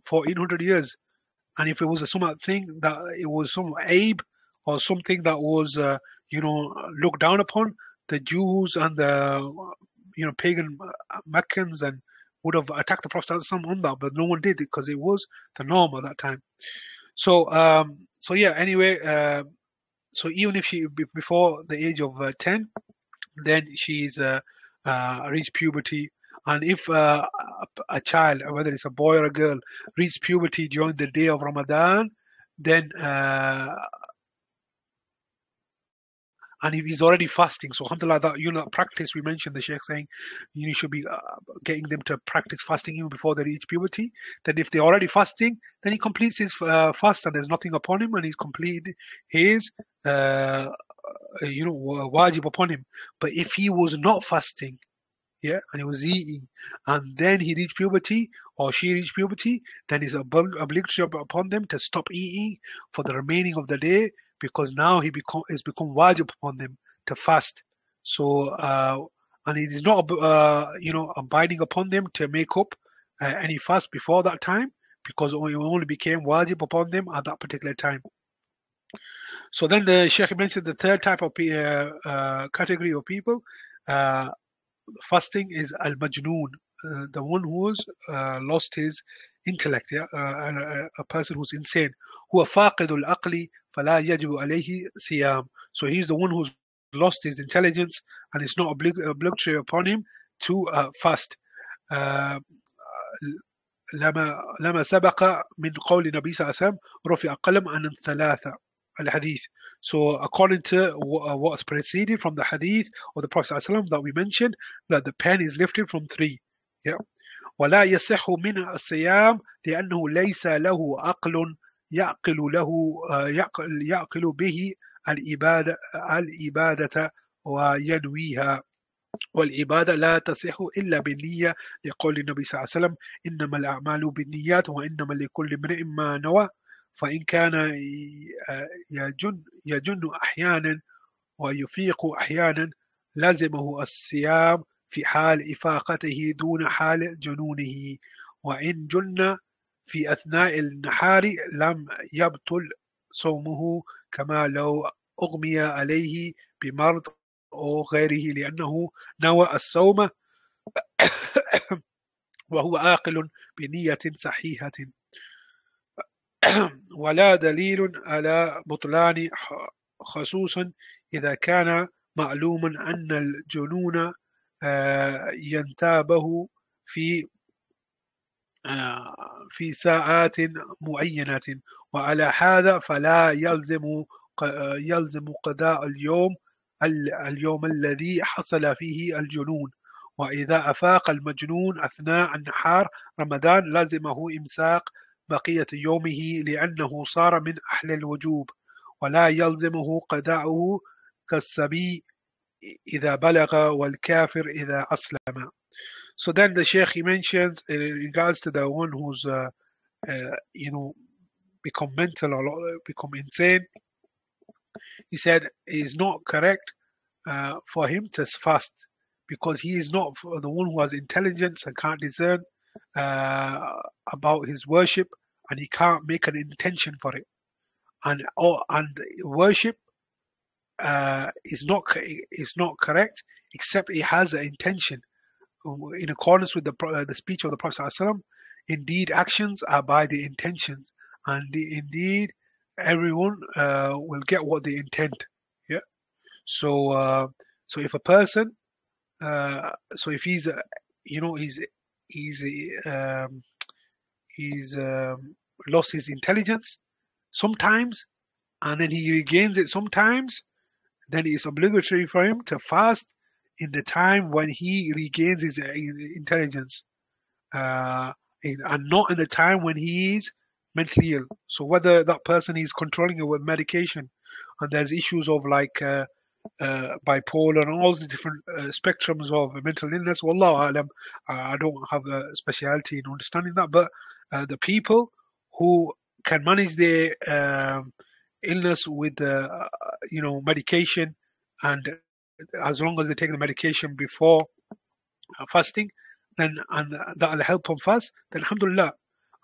1400 years. And if it was a some thing that it was some abe or something that was, uh, you know, looked down upon, the Jews and the, you know, pagan Meccans and would have attacked the Prophet on that, but no one did because it was the norm at that time. So, um, so yeah. Anyway, uh, so even if she before the age of uh, ten, then she's uh, uh, reached puberty. And if uh, a child, whether it's a boy or a girl, reaches puberty during the day of Ramadan, then and if he's already fasting, so alhamdulillah, that you know practice we mentioned the sheikh saying you should be uh, getting them to practice fasting even before they reach puberty. Then if they're already fasting, then he completes his uh, fast and there's nothing upon him, and he's completed his uh, you know wajib upon him. But if he was not fasting, yeah, and he was eating, and then he reached puberty or she reached puberty, then it's obligatory upon them to stop eating for the remaining of the day because now he become it's become wajib upon them to fast. So uh, and it is not uh, you know abiding upon them to make up uh, any fast before that time because it only became wajib upon them at that particular time. So then the Sheikh mentioned the third type of uh, uh category of people. Uh, fasting is al majnoon, uh, the one who has lost his intellect, yeah? a, a, person who's insane, who faqidul aqli فلا يجب عليه صيام. So he's the one who's lost his intelligence and it's not oblig obligatory upon him to uh, fast. Uh, لما لما سبق من قول النبي صلى الله عليه وسلم رفع قلم عن الثلاثة الحديث. So according to what's preceded from the hadith of the Prophet ﷺ that we mentioned, that the pen is lifted from three. Yeah. ولا يصح من الصيام لأنه ليس له عقل يعقل له يعقل, يعقل به العبادة العبادة وينويها. والعبادة لا تصح إلا بالنية لقول النبي صلى الله عليه وسلم إنما الأعمال بالنيات وإنما لكل امرئ ما نوى. فإن كان يجن, يجن أحيانا ويفيق أحيانا لزمه الصيام في حال إفاقته دون حال جنونه. وإن جن في أثناء النهار لم يبطل صومه كما لو أغمي عليه بمرض أو غيره لأنه نوى الصوم [COUGHS] وهو آقل بنية صحيحة. [COUGHS] ولا دليل على بطلان خصوصا إذا كان معلوما أن الجنون آه، ينتابه في في ساعات معينة. وعلى هذا فلا يلزم يلزم قضاء اليوم اليوم الذي حصل فيه الجنون. وإذا أفاق المجنون أثناء النهار رمضان لازمه إمساك بقية يومه لأنه صار من أهل الوجوب. ولا يلزمه قضاءه كالصبي إذا بلغ والكافر إذا أسلم. So then the Sheikh he mentions in regards to the one who's uh, uh, you know become mental or become insane. He said it is not correct uh, for him to fast because he is not the one who has intelligence and can't discern uh, about his worship and he can't make an intention for it. And oh, and worship uh, is not is not correct except he has an intention in accordance with the, uh, the speech of the Prophet ﷺ, indeed actions are by the intentions. And the, indeed everyone uh, will get what they intend. Yeah. So uh, so if a person uh, so if he's uh, you know he's he's um, he's um, lost his intelligence sometimes and then he regains it sometimes then it's obligatory for him to fast in the time when he regains his uh, intelligence, uh, and not in the time when he is mentally ill. So whether that person is controlling it with medication, and there's issues of like uh, uh, bipolar and all the different uh, spectrums of mental illness. Wallahu alam, I don't have a speciality in understanding that, but uh, the people who can manage their um, illness with you know medication and as long as they take the medication before uh, fasting, then and that'll help them fast, then alhamdulillah.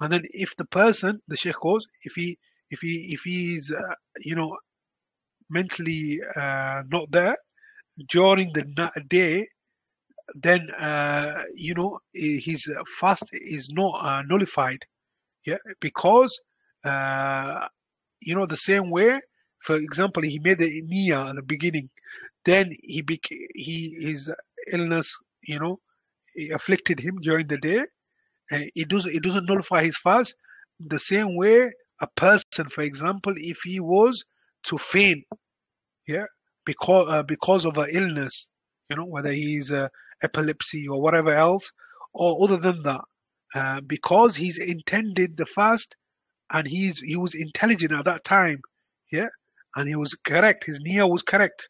And then if the person, the sheikh goes, if he if he if he's uh, you know mentally uh, not there during the day, then uh, you know his fast is not uh, nullified yeah because uh, you know the same way for example he made the niyyah at the beginning then he bec- he his illness you know afflicted him during the day uh, it doesn't it doesn't nullify his fast the same way a person for example if he was to faint yeah because uh, because of an illness you know whether he's uh, epilepsy or whatever else or other than that uh, because he's intended the fast and he's he was intelligent at that time yeah and he was correct his niyyah was correct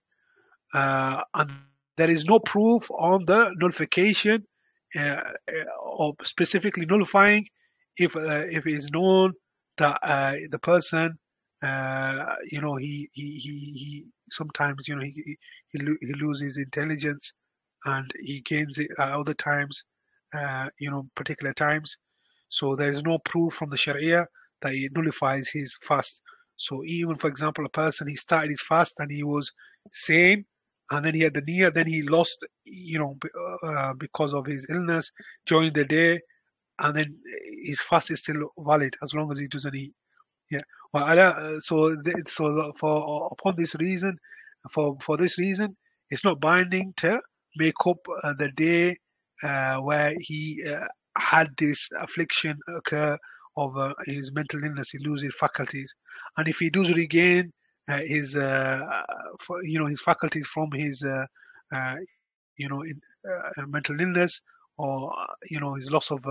and there is no proof on the nullification uh, or specifically nullifying if uh, if it is known that uh, the person uh, you know he, he he he sometimes you know he he, he loses intelligence and he gains it at other times uh, you know particular times. So there is no proof from the sharia that it nullifies his fast. So even for example a person he started his fast and he was sane and then he had the knee, and then he lost you know uh, because of his illness during the day. And then his fast is still valid as long as he doesn't eat. Yeah. Well uh, so so for upon this reason for for this reason it's not binding to make up uh, the day uh, where he uh, had this affliction occur of uh, his mental illness. He loses faculties. And if he does regain uh, his uh, uh, you know his faculties from his uh, you know in, mental illness or you know his loss of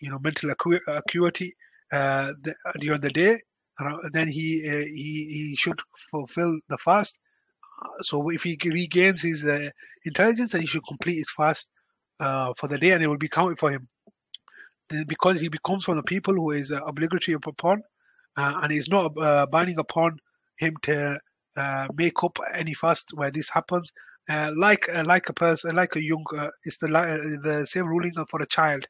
you know mental acu- acuity uh, the, during the day. Then he uh, he he should fulfill the fast. Uh, so if he regains his intelligence, then he should complete his fast for the day, and it will be counted for him. Because he becomes from the people who is obligatory upon, and it's not binding upon him to uh, make up any fast where this happens. Uh, like uh, like a person, like a young, it's the the same ruling for a child.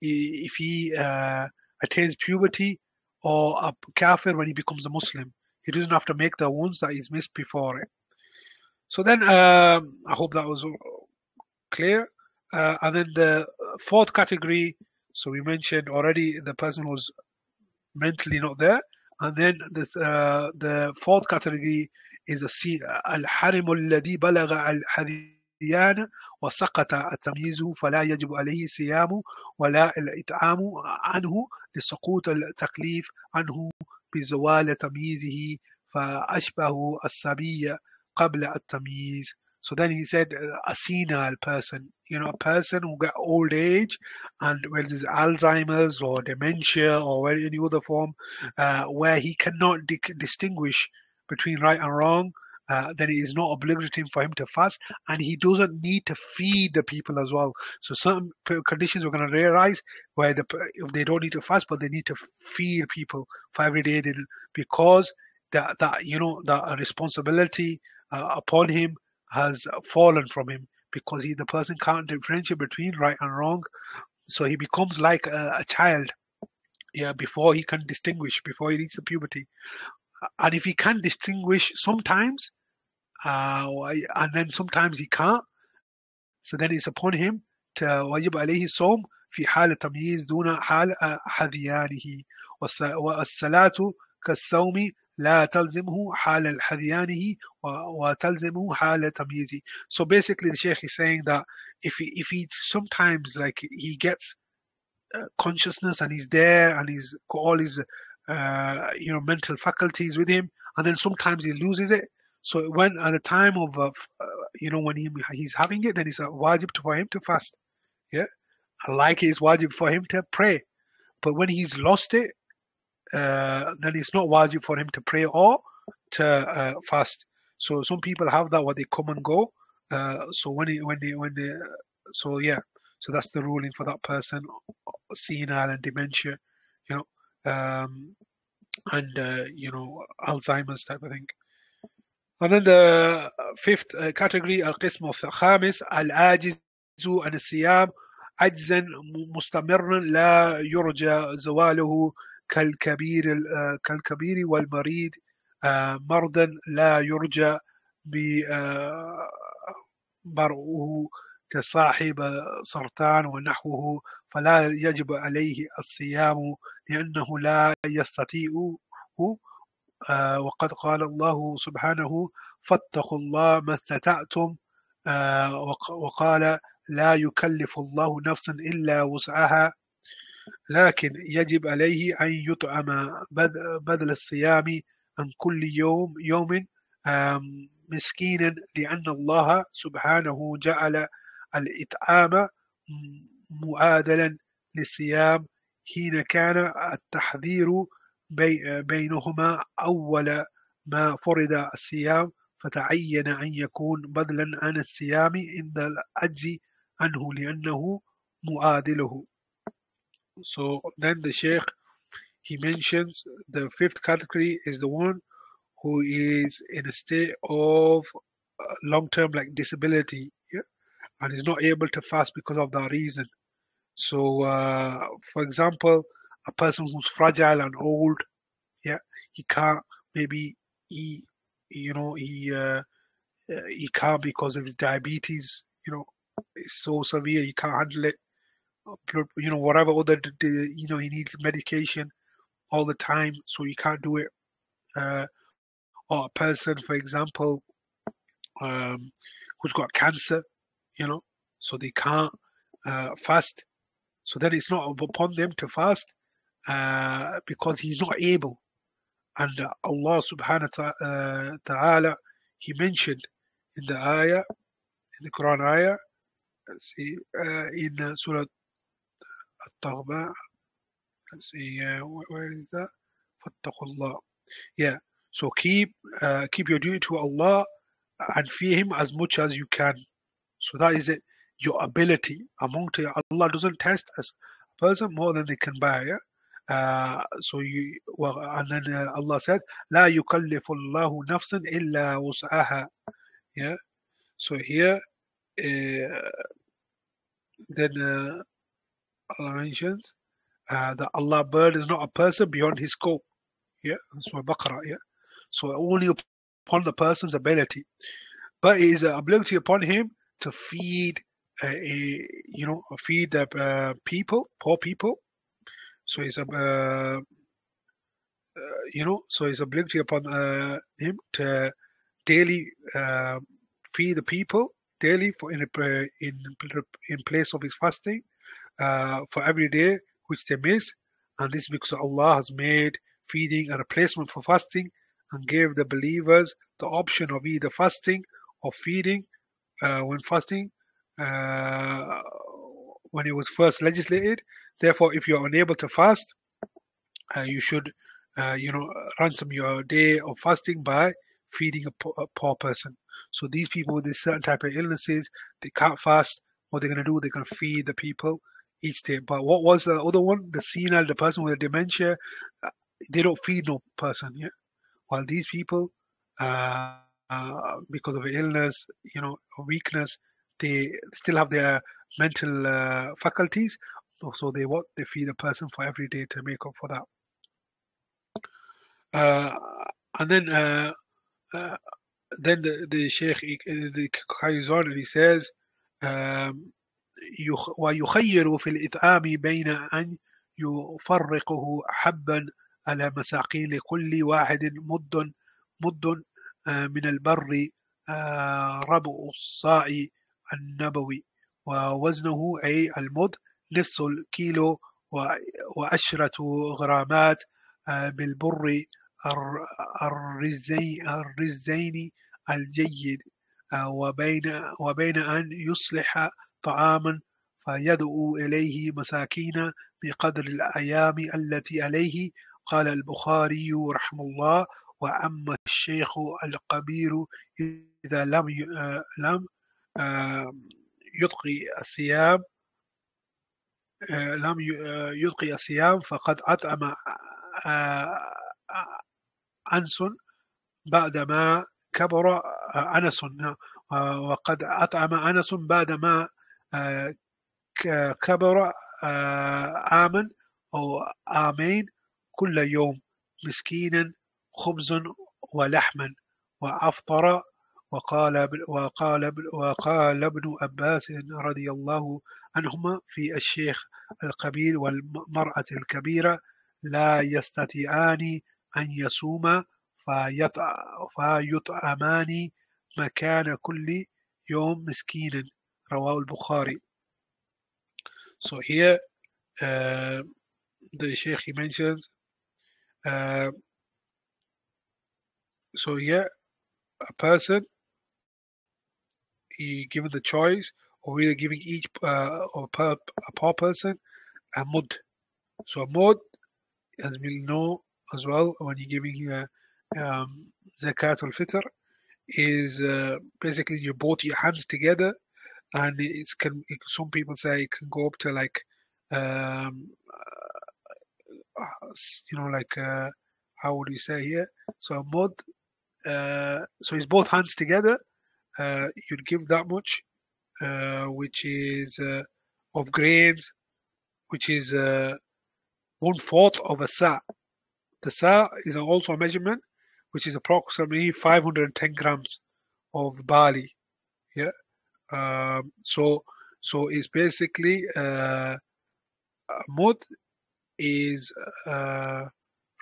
If he attains puberty or a kafir when he becomes a Muslim. He doesn't have to make the wounds that he's missed before. So then, um, I hope that was clear. Uh, and then the fourth category, so we mentioned already the person was mentally not there. And then the uh, the fourth category is al-harim alladhi balagha al-hadiyana وسقط التمييز فلا يجب عليه صيام ولا الإطعام عنه لسقوط التكليف عنه بزوال تمييزه فأشبه الصبي قبل التمييز So then he said a senile person, you know, a person who got old age and whether it's Alzheimer's or dementia or any other form uh, where he cannot di- distinguish between right and wrong, uh, then it is not obligatory for him to fast, and he doesn't need to feed the people as well. So some conditions are going to arise where the, if they don't need to fast, but they need to feed people for every day, they, because that that you know that responsibility uh, upon him has fallen from him because he the person can't differentiate between right and wrong, so he becomes like a, a child yeah before he can distinguish before he reaches puberty and if he can distinguish sometimes, uh, and then sometimes he can't, so then it's upon him to واجب عليه الصوم في حال تمييز دون حال حذيانه والصلاة كالصوم لا تلزمه حال حذيانه وتلزمه حال تمييزه. So basically the Sheikh is saying that if he, if he sometimes like he gets uh, consciousness and he's there and he's got all his uh, you know mental faculties with him, and then sometimes he loses it. So when at the time of uh, you know when he he's having it, then it's a wajib for him to fast. Yeah, like it's wajib for him to pray. But when he's lost it, uh, then it's not wajib for him to pray or to uh, fast. So some people have that where they come and go. Uh, so when he, when they when they so yeah, so that's the ruling for that person, senile and dementia, you know um, and uh, you know Alzheimer's type of thing. And then the fifth uh, category القسم الخامس العاجز عن الصيام عجزا مستمرا لا يرجى زواله كالكبير كالكبير والمريض مرضا لا يرجى برؤه كصاحب سرطان ونحوه فلا يجب عليه الصيام لأنه لا يستطيع آه، وقد قال الله سبحانه فاتقوا الله ما استطعتم آه، وقال لا يكلف الله نفسا إلا وسعها لكن يجب عليه أن يطعم بدل الصيام عن كل يوم يوم مسكينا لأن الله سبحانه جعل الإطعام معادلا للصيام حين كان التحذير بينهما أول ما فرض الصيام فتعين أن يكون بدلا عن الصيام عند العجز عنه لأنه معادله So then the Sheikh he mentions the fifth category is the one who is in a state of uh, long-term like disability yeah? and is not able to fast because of that reason. So, uh, for example, a person who's fragile and old, yeah, he can't maybe he, you know, he uh, uh he can't because of his diabetes. You know, it's so severe he can't handle it. You know, whatever other you know he needs medication all the time, so he can't do it. Uh, or a person, for example, um, who's got cancer, you know, so they can't uh, fast. So then it's not upon them to fast uh, because he's not able. And uh, Allah subhanahu wa uh, ta'ala, He mentioned in the ayah, in the Quran ayah, see, uh, in uh, Surah At-Tawbah, let's see, where is that? Fattaqullah. Yeah, so keep uh, keep your duty to Allah and fear Him as much as you can. So that is it. Your ability among to Allah doesn't test a person more than they can bear. Uh, so you well, and then uh, Allah said, "La Allahu nafsan illa wus'aha." Yeah. So here, uh, then uh, Allah mentions uh, that Allah bird is not a person beyond his scope. Yeah, that's why Baqarah. Yeah. So only upon the person's ability, but it is an ability upon him to feed, uh, a, you know, feed the uh, people, poor people. So it's a, uh, uh, you know, so it's ability upon uh, him to daily feed the people daily for in in in place of his fasting for every day which they miss, and this because Allah has made feeding a replacement for fasting and gave the believers the option of either fasting or feeding uh, when fasting uh, when it was first legislated. Therefore, if you are unable to fast, uh, you should, uh, you know, ransom your day of fasting by feeding a poor, a poor, person. So these people with this certain type of illnesses, they can't fast. What they're going to do, they're going to feed the people each day. But what was the other one? The senile, the person with the dementia, uh, they don't feed no person. Yeah while these people uh, uh, because of illness you know weakness they still have their mental uh, faculties so they what they feed a person for every day to make up for that uh, and then uh, uh, then the, the sheikh the carries on and he says um, ويخير في الإطعام بين أن يفرقه حبا على مساقيل كل واحد مد مد آه، من البر آه، ربع الصاع النبوي. ووزنه أي المد نصف الكيلو وعشرة غرامات آه، بالبر الرزين الجيد. وبين وبين أن يصلح طعاما فيدعو إليه مساكين بقدر الأيام التي عليه. قال البخاري رحمه الله وأما الشيخ القبير إذا لم لم يطقي الصيام لم يلقي الصيام فقد أطعم أنس بعدما كبر أنس وقد أطعم أنس بعدما كبر آمن أو آمين كل يوم مسكينا خبز ولحما وأفطر. وقال وقال وقال ابن عباس رضي الله عنهما في الشيخ القبيل والمرأة الكبيرة لا يستطيعان أن يصوما فيطعمان مكان كل يوم مسكينا. رواه البخاري So here uh, the Sheikh he mentions uh, so here a person he given the choice or either giving each uh, or per, a poor person a mud so a mud as we know as well when you're giving uh, um, zakat al-fitr is uh, basically you both your hands together and it's can some people say it can go up to like um, uh, you know like uh, how would you say here? So a mud uh, so it's both hands together uh, you'd give that much uh, which is uh, of grains which is one fourth of a sa the sa is also a measurement which is approximately 510 grams of barley yeah um, so so it's basically uh, mud is uh,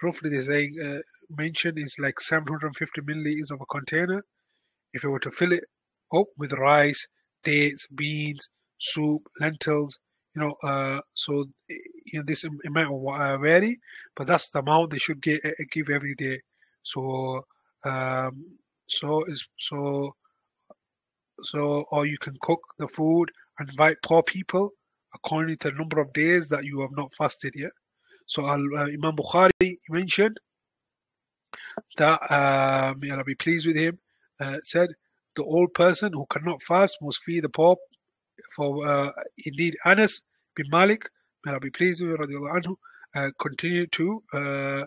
roughly they're saying uh, mentioned is like 750 milliliters of a container. If you were to fill it up with rice, dates, beans, soup, lentils, you know, uh, so you know this amount will uh, vary, but that's the amount they should get, uh, give every day. So um, so is so so or you can cook the food and invite poor people according to the number of days that you have not fasted yet. So uh, Imam Bukhari mentioned that uh, may Allah be pleased with him uh, said the old person who cannot fast must feed the poor. For uh, indeed Anas bin Malik may Allah be pleased with him, uh, continued to uh,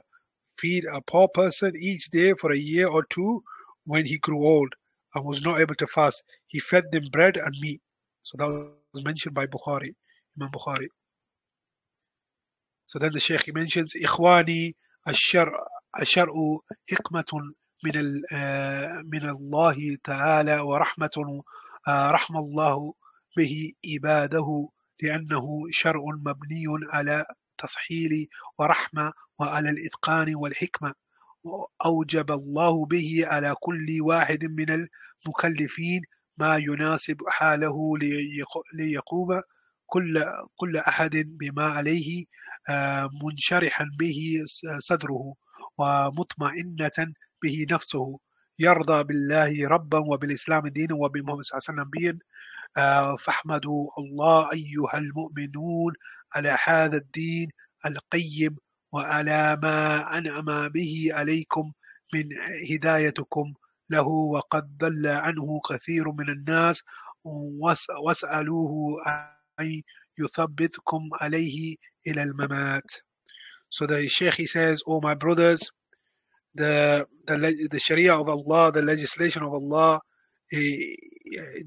feed a poor person each day for a year or two when he grew old and was not able to fast. He fed them bread and meat. So that was mentioned by Bukhari, Imam Bukhari. So then the Sheikh he mentions إخواني الشرع الشرع حكمة من من الله تعالى ورحمة رحم الله به عباده لأنه شرع مبني على تصحيل ورحمة وعلى الإتقان والحكمة أوجب الله به على كل واحد من المكلفين ما يناسب حاله ليقوم كل كل أحد بما عليه منشرحا به صدره ومطمئنة به نفسه. يرضى بالله ربا وبالإسلام دينا وبمحمد صلى الله عليه وسلم نبيا فاحمدوا الله أيها المؤمنون على هذا الدين القيم وعلى ما أنعم به عليكم من هدايتكم. له وقد ضل عنه كثير من الناس واسألوه أن يثبتكم عليه إلى الممات So the Sheikh he says, Oh my brothers, the the, the Sharia of Allah, the legislation of Allah, he,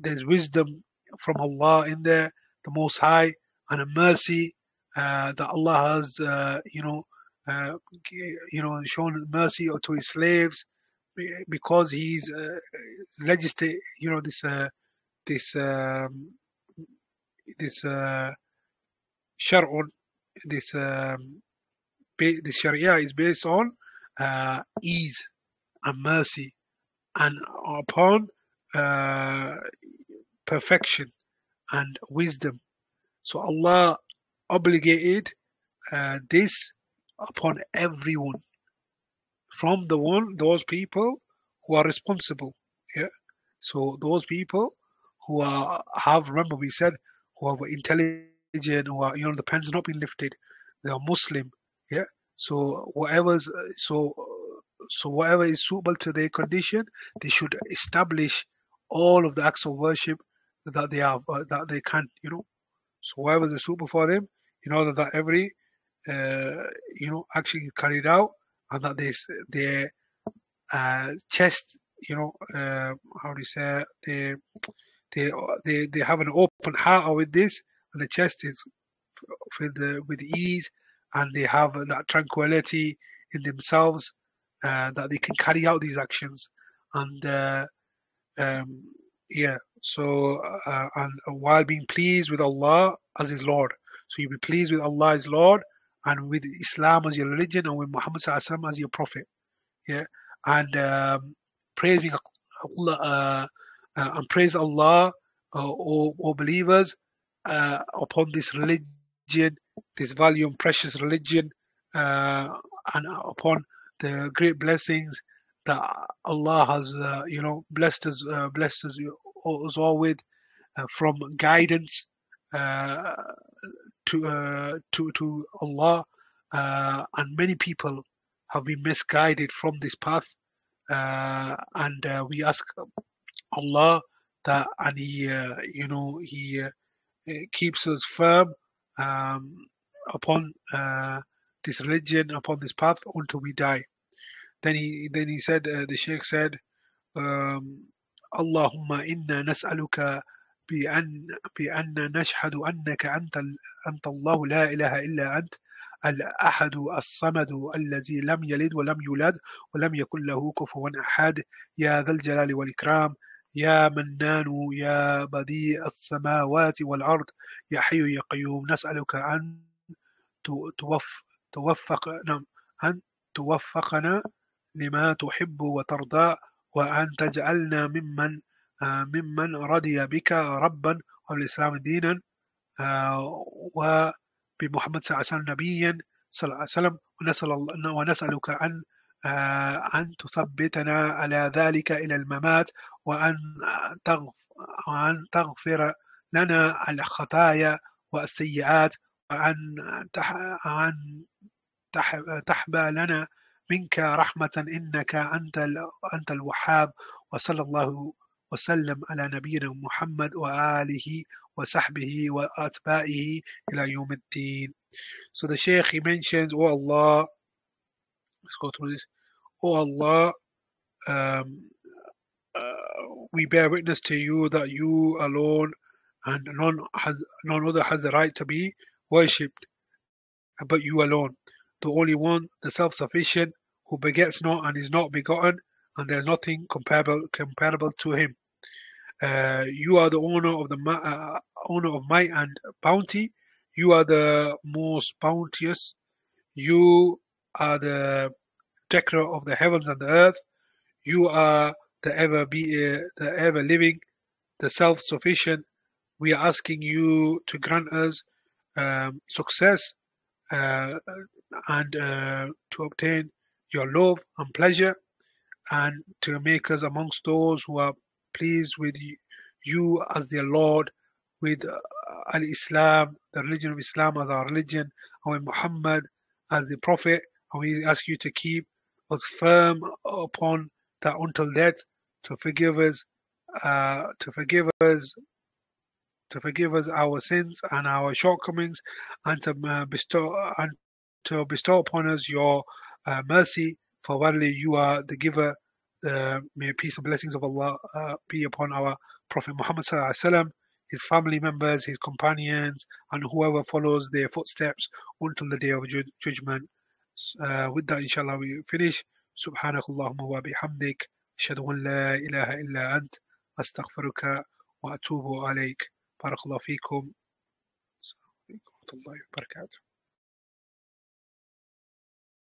there's wisdom from Allah in there, the Most High, and a mercy uh, that Allah has, uh, you know, uh, you know, shown mercy to His slaves because He's uh, legislate, you know, this uh, this um, this uh, shar'un, this um, the Sharia is based on uh, ease and mercy and upon uh, perfection and wisdom. So Allah obligated uh, this upon everyone from the one those people who are responsible. Yeah. So those people who are have remember we said who are intelligent, who are you know the pen's not been lifted, they are Muslim. Yeah. So whatever's so so whatever is suitable to their condition, they should establish all of the acts of worship that they have uh, that they can. You know. So whatever is suitable for them, in order that every uh, you know action is carried out and that they their uh, chest you know uh, how do you say they they they they have an open heart with this and the chest is with the with ease and they have that tranquility in themselves uh, that they can carry out these actions and uh, um, yeah. So uh, and while being pleased with Allah as His Lord, so you be pleased with Allah as Lord, and with Islam as your religion, and with Muhammad as your prophet. Yeah, and um, praising Allah uh, uh, and praise Allah, uh, or, or believers, uh, upon this religion, this value and precious religion, uh, and upon the great blessings that Allah has, uh, you know, blessed us, blessed us, us all with, from guidance to uh, to to Allah, uh, and many people have been misguided from this path, and we ask Allah that, and He, you know, He keeps us firm um, upon this religion, upon this path until we die. Then he then he said uh, the Sheikh said, um, Allahumma inna nas'aluka بأن بأن نشهد أنك أنت أنت الله لا إله إلا أنت الأحد الصمد الذي لم يلد ولم يولد ولم يكن له كفوا أحد. يا ذا الجلال والإكرام يا منان يا بديع السماوات والأرض يا حي يا قيوم نسألك أن توف توفق نعم أن توفقنا لما تحب وترضى وأن تجعلنا ممن ممن رضي بك ربا وبالإسلام دينا آه، وبمحمد صلى الله عليه وسلم نبيا صلى الله عليه وسلم ونسأل ونسألك أن آه، أن تثبتنا على ذلك إلى الممات وأن وأن تغفر لنا الخطايا والسيئات وأن تحبى لنا منك رحمة إنك أنت أنت الوهاب وصلى الله وسلم على نبينا محمد وآله وصحبه وأتباعه إلى يوم الدين. So the Shaykh he mentions, Oh Allah, let's go through this. Oh Allah, um, uh, we bear witness to you that you alone and none has none other has the right to be worshipped but you alone, the only one, the self-sufficient, who begets not and is not begotten, and there is nothing comparable comparable to him. Uh, you are the owner of the uh, owner of might and bounty. You are the most bounteous. You are the decorator of the heavens and the earth. You are the ever be uh, the ever living, the self-sufficient. We are asking you to grant us um, success uh, and uh, to obtain your love and pleasure and to make us amongst those who are pleased with you as their Lord, with uh, Al Islam, the religion of Islam as our religion, and with Muhammad as the Prophet. And we ask you to keep us firm upon that until death, to forgive us, uh, to forgive us, to forgive us our sins and our shortcomings, and to uh, bestow and to bestow upon us your uh, mercy. For verily you are the giver uh, may peace and blessings of Allah uh, be upon our Prophet Muhammad sallam, his family members, his companions, and whoever follows their footsteps until the day of ju judgment. Uh, with that, inshallah, we finish. سبحانك اللهم وبحمدك أشهد أن لا إله إلا أنت أستغفرك وأتوب عليك بارك الله فيكم ورحمة الله وبركاته